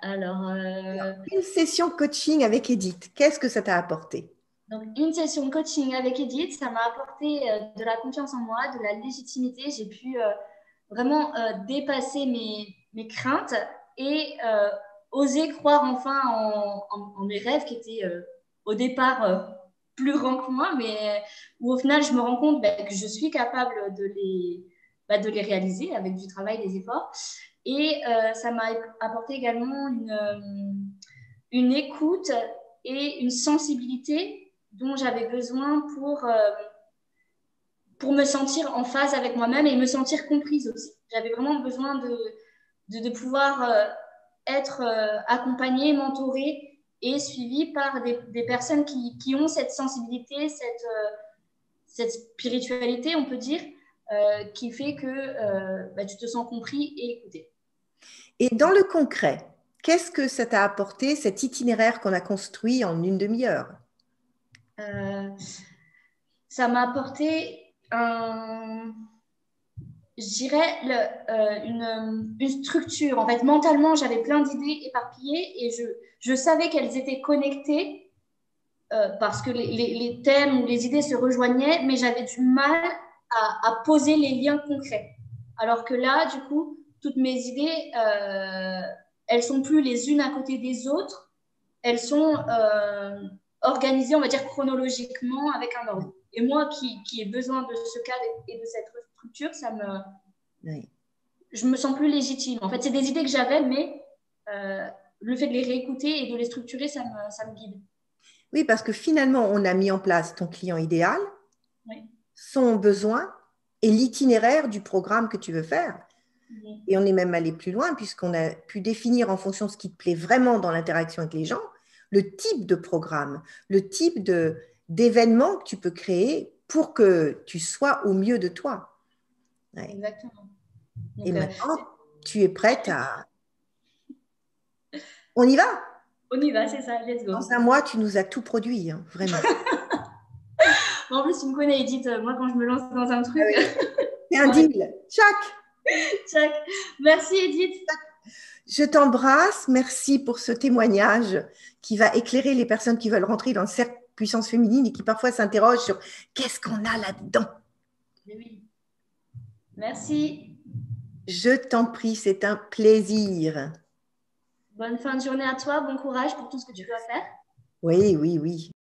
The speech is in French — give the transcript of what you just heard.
Alors, euh, une session coaching avec Edith, qu'est-ce que ça t'a apporté? donc, une session coaching avec Edith, ça m'a apporté euh, de la confiance en moi, de la légitimité. J'ai pu euh, vraiment dépasser mes, mes, craintes et oser croire enfin en, mes rêves qui étaient au départ plus grands que moi, mais où au final, je me rends compte bah, que je suis capable de les, bah, de les réaliser avec du travail, des efforts. Et euh, ça m'a apporté également une, euh, une, écoute et une sensibilité dont j'avais besoin pour, euh, pour me sentir en phase avec moi-même et me sentir comprise aussi. J'avais vraiment besoin de, de, pouvoir être accompagnée, mentorée et suivie par des, des personnes qui, qui, ont cette sensibilité, cette, cette spiritualité, on peut dire, qui fait que bah, tu te sens compris et écouté. Et dans le concret, qu'est-ce que ça t'a apporté, cet itinéraire qu'on a construit en une demi-heure? Euh, Ça m'a apporté un, je dirais, euh, une, structure. En fait, mentalement, j'avais plein d'idées éparpillées et je, je savais qu'elles étaient connectées euh, parce que les, thèmes ou les idées se rejoignaient, mais j'avais du mal à, à, poser les liens concrets. Alors que là, du coup, toutes mes idées, euh, elles sont plus les unes à côté des autres, elles sont euh, organisées, on va dire, chronologiquement avec un ordre. Et moi qui, qui ai besoin de ce cadre et de cette structure, ça me... Je me sens plus légitime. En fait, c'est des idées que j'avais, mais euh, le fait de les réécouter et de les structurer, ça me, ça me guide. Oui, parce que finalement, on a mis en place ton client idéal, son besoin et l'itinéraire du programme que tu veux faire. Et on est même allé plus loin puisqu'on a pu définir en fonction de ce qui te plaît vraiment dans l'interaction avec les gens, le type de programme, le type de, d'événement que tu peux créer pour que tu sois au mieux de toi. Exactement. et euh, maintenant, tu es prête à... On y va? On y va, c'est ça, let's go. Dans un mois, tu nous as tout produit, hein, vraiment. en plus, tu me connais, Edith, euh, moi quand je me lance dans un truc... Ah c'est un deal. Chaque Merci Edith. Je t'embrasse. Merci pour ce témoignage qui va éclairer les personnes qui veulent rentrer dans le cercle puissance féminine et qui parfois s'interrogent sur qu'est-ce qu'on a là-dedans. Oui. Merci. Je t'en prie, c'est un plaisir. Bonne fin de journée à toi, bon courage pour tout ce que tu dois faire. Oui, oui, oui.